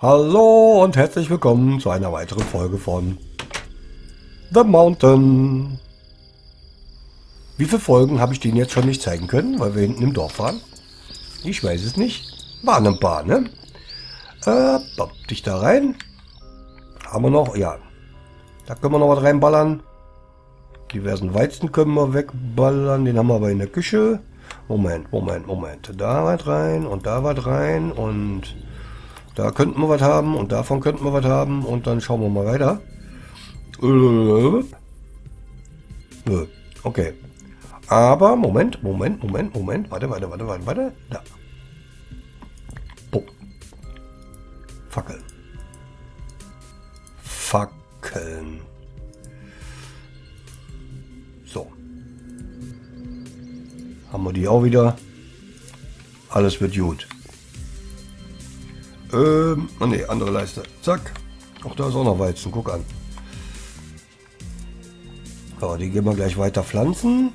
Hallo und herzlich willkommen zu einer weiteren Folge von The Mountain. Wie viele Folgen habe ich denen jetzt schon nicht zeigen können, weil wir hinten im Dorf waren? Ich weiß es nicht. Waren ein paar, ne? Äh, bob dich da rein. Haben wir noch? Ja. Da können wir noch was reinballern. Diversen Weizen können wir wegballern. Den haben wir aber in der Küche. Moment, Moment, Moment. Da was rein und da was rein und da könnten wir was haben und davon könnten wir was haben und dann schauen wir mal weiter. Okay. Aber, Moment, Moment, Moment, Moment. Warte, warte, warte, warte, warte. Da. Boom. Fackeln. Fackeln. So. Haben wir die auch wieder. Alles wird gut. Ähm, oh ne, andere Leiste. Zack. Auch da ist auch noch Weizen. Guck an. So, die gehen wir gleich weiter pflanzen.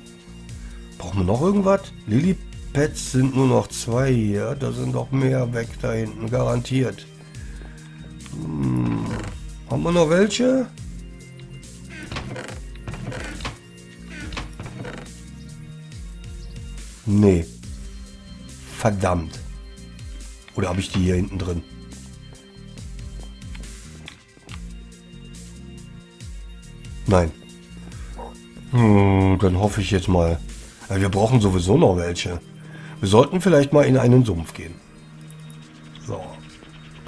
Brauchen wir noch irgendwas? Lilypads sind nur noch zwei hier. Da sind noch mehr weg da hinten. Garantiert. Hm. Haben wir noch welche? Nee. Verdammt. Oder habe ich die hier hinten drin? Nein. Hm, dann hoffe ich jetzt mal. Wir brauchen sowieso noch welche. Wir sollten vielleicht mal in einen Sumpf gehen. So.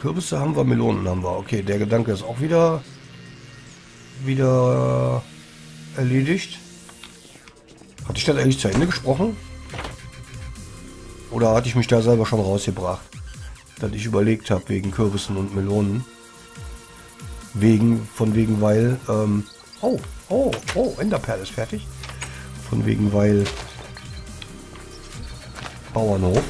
Kürbisse haben wir, Melonen haben wir. Okay, der Gedanke ist auch wieder wieder erledigt. Hatte ich das eigentlich zu Ende gesprochen? Oder hatte ich mich da selber schon rausgebracht? Dass ich überlegt habe wegen Kürbissen und Melonen. Wegen, von wegen, weil, ähm, oh, oh, oh, Enderperl ist fertig. Von wegen, weil Bauernhof.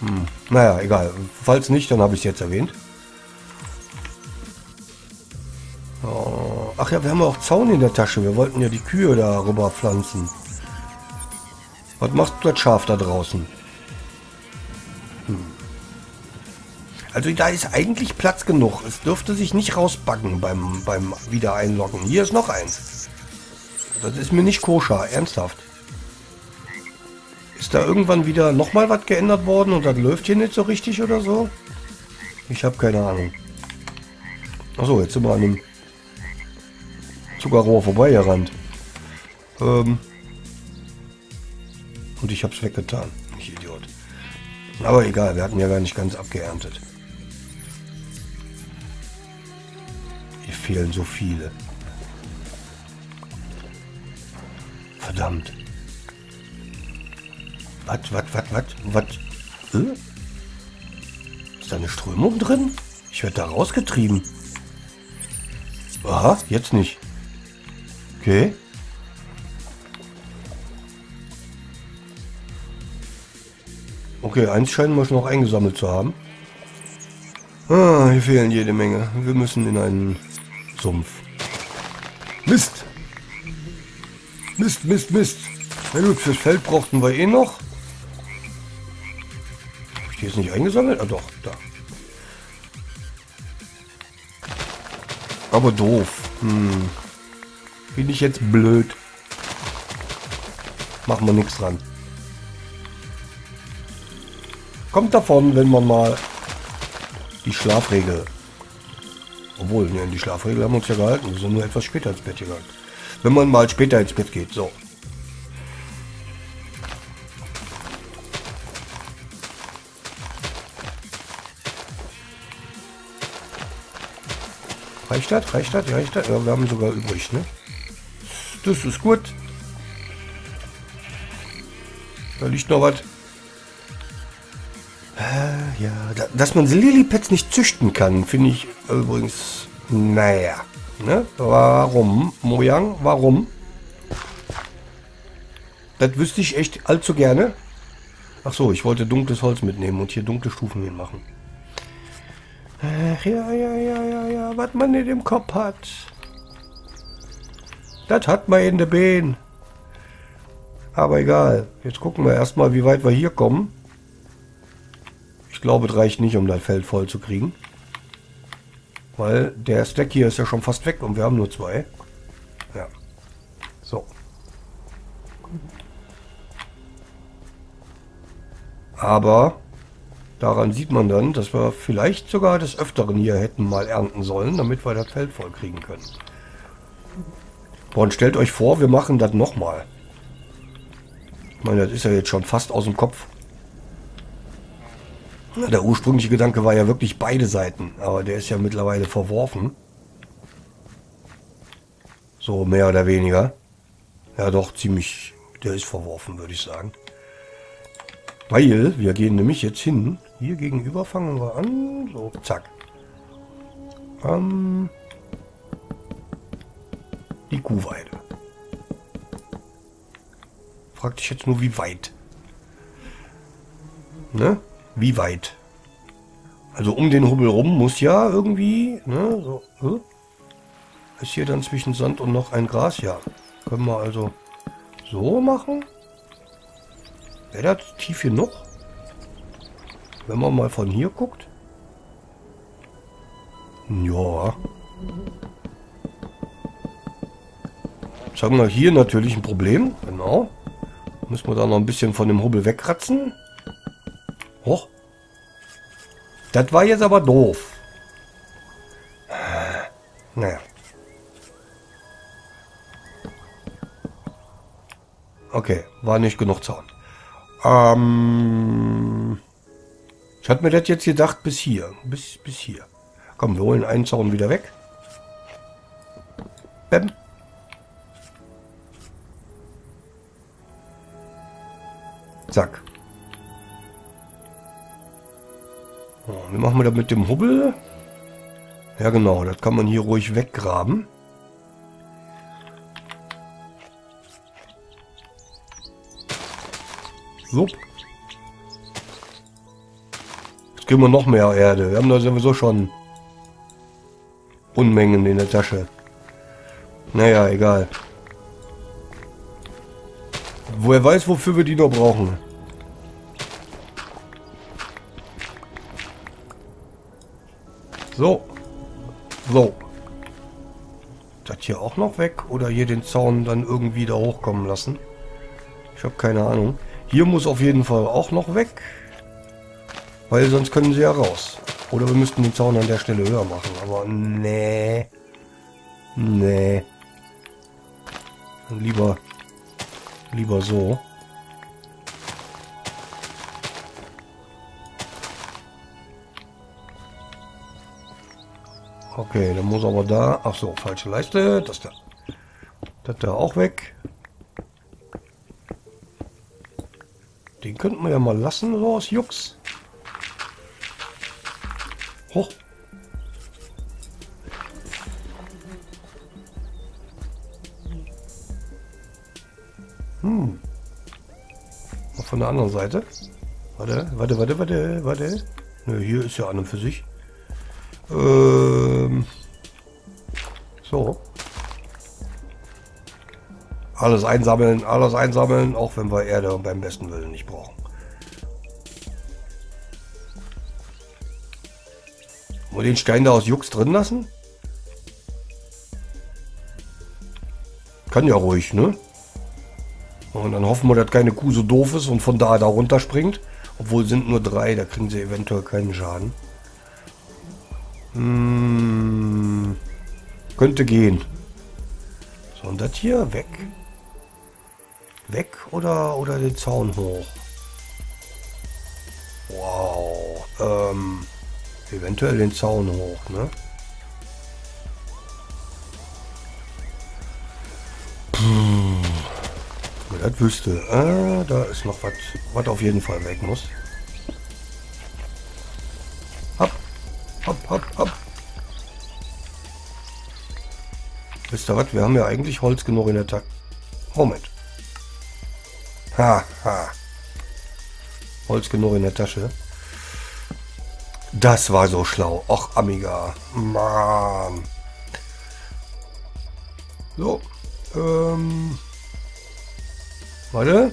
Hm, naja, egal. Falls nicht, dann habe ich es jetzt erwähnt. Oh, ach ja, wir haben auch Zaun in der Tasche. Wir wollten ja die Kühe darüber pflanzen. Was macht das Schaf da draußen? Hm. Also da ist eigentlich Platz genug. Es dürfte sich nicht rausbacken beim, beim Wiedereinloggen. Hier ist noch eins. Das ist mir nicht koscher, ernsthaft. Ist da irgendwann wieder nochmal was geändert worden und das läuft hier nicht so richtig oder so? Ich habe keine Ahnung. Achso, jetzt sind wir an dem Zuckerrohr vorbeigerannt. Ähm, und ich habe es weggetan. Aber egal, wir hatten ja gar nicht ganz abgeerntet. Hier fehlen so viele. Verdammt. Was, was, was, was, was? Äh? Ist da eine Strömung drin? Ich werde da rausgetrieben. Aha, jetzt nicht. Okay. Okay, eins scheinen wir schon noch eingesammelt zu haben. Ah, hier fehlen jede Menge. Wir müssen in einen Sumpf. Mist! Mist, Mist, Mist. Na gut, fürs Feld brauchten wir eh noch. Habe ich die jetzt nicht eingesammelt? Ah doch, da. Aber doof. Hm. Bin ich jetzt blöd. Machen wir nichts dran. Kommt davon, wenn man mal die Schlafregel. Obwohl, ne, die Schlafregel haben wir uns ja gehalten. Wir sind nur etwas später ins Bett gegangen. Wenn man mal später ins Bett geht. So. Reicht das? Reicht das? Reicht das? Ja, wir haben sogar übrig, ne? Das ist gut. Da liegt noch was. Ja, dass man Lilypads nicht züchten kann, finde ich übrigens, naja. Ne? Warum, Mojang? Warum? Das wüsste ich echt allzu gerne. Ach so, ich wollte dunkles Holz mitnehmen und hier dunkle Stufen hinmachen. Ach, ja, ja, ja, ja, ja, was man in dem Kopf hat. Das hat man in der Bein. Aber egal. Jetzt gucken wir erstmal, wie weit wir hier kommen. Glaube, es reicht nicht, um das Feld voll zu kriegen. Weil der Stack hier ist ja schon fast weg und wir haben nur zwei. Ja. So. Aber daran sieht man dann, dass wir vielleicht sogar des Öfteren hier hätten mal ernten sollen, damit wir das Feld voll kriegen können. Boah, und stellt euch vor, wir machen das nochmal. Ich meine, das ist ja jetzt schon fast aus dem Kopf. Der ursprüngliche Gedanke war ja wirklich beide Seiten, aber der ist ja mittlerweile verworfen. So mehr oder weniger. Ja doch, ziemlich, der ist verworfen, würde ich sagen. Weil, wir gehen nämlich jetzt hin. Hier gegenüber fangen wir an. So, zack. Ähm, die Kuhweide. Fragt dich jetzt nur, wie weit. Ne? Wie weit? Also um den Hubbel rum muss ja irgendwie, ne, so, hm? ist hier dann zwischen Sand und noch ein Gras? Ja. Können wir also so machen? Wäre das tief genug? Wenn man mal von hier guckt? Ja. Jetzt haben wir hier natürlich ein Problem. Genau. Müssen wir da noch ein bisschen von dem Hubbel wegratzen. Hoch. Das war jetzt aber doof. Naja. Okay, war nicht genug Zaun. Ähm, ich hatte mir das jetzt gedacht bis hier. Bis, bis hier. Komm, wir holen einen Zaun wieder weg. Bäm. Zack. Wie machen wir das mit dem Hubbel? Ja genau, das kann man hier ruhig weggraben. So. Jetzt kriegen wir noch mehr Erde. Wir haben da sowieso schon Unmengen in der Tasche. Naja, egal. Woher weiß, wofür wir die noch brauchen. So. So. Das hier auch noch weg? Oder hier den Zaun dann irgendwie da hochkommen lassen? Ich habe keine Ahnung. Hier muss auf jeden Fall auch noch weg. Weil sonst können sie ja raus. Oder wir müssten den Zaun an der Stelle höher machen. Aber nee. Nee. Lieber, lieber so. Okay, dann muss aber da... Ach so, falsche Leiste. Das da. Das da auch weg. Den könnten wir ja mal lassen, so aus Jux. Hoch. Hm. Noch von der anderen Seite. Warte, warte, warte, warte, warte. Nö, hier ist ja an und für sich. Ähm, so. Alles einsammeln, alles einsammeln, auch wenn wir Erde beim besten Willen nicht brauchen. Wir den Stein da aus Jux drin lassen? Kann ja ruhig, ne? Und dann hoffen wir, dass keine Kuh so doof ist und von da da runterspringt. Obwohl sind nur drei, da kriegen sie eventuell keinen Schaden. Hm, könnte gehen. So, und das hier weg. Weg oder, oder den Zaun hoch? Wow. Ähm, eventuell den Zaun hoch, ne? Puh. Das wüsste. Ah, da ist noch was, was auf jeden Fall weg muss. Wisst ihr was? Wir haben ja eigentlich Holz genug in der Tasche. Moment. Ha, ha. Holz genug in der Tasche. Das war so schlau. Och, Amiga. Mann. So. Ähm. Warte.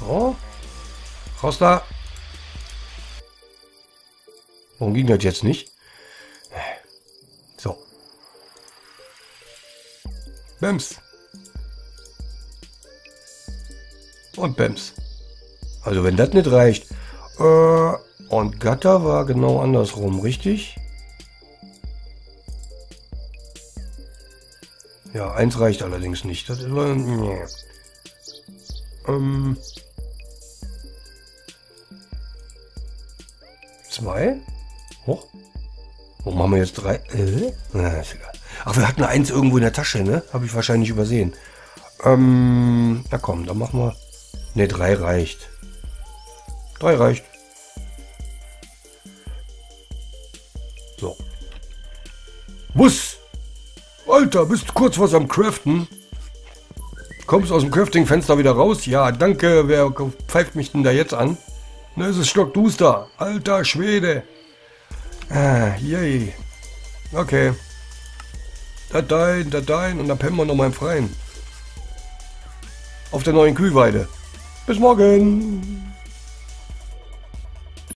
So. Raus da. Warum ging das jetzt nicht? So. Bems. Und Bems. Also wenn das nicht reicht. Äh, und Gatter war genau andersrum, richtig? Ja, eins reicht allerdings nicht. Das ist, äh, nee. ähm, zwei? Hoch? Warum haben wir jetzt drei? Äh? Na, ist egal. Ach, wir hatten eins irgendwo in der Tasche, ne? Habe ich wahrscheinlich übersehen. Ähm, na komm, dann machen wir... Ne, drei reicht. Drei reicht. So. Wuss! Alter, bist du kurz was am Craften? Kommst aus dem Crafting-Fenster wieder raus? Ja, danke. Wer pfeift mich denn da jetzt an? Ne, es ist stockduster. Alter Schwede. Ah, yay. Okay. Dateien, Dateien und dann pennen wir noch mal im Freien. Auf der neuen Kühlweide. Bis morgen.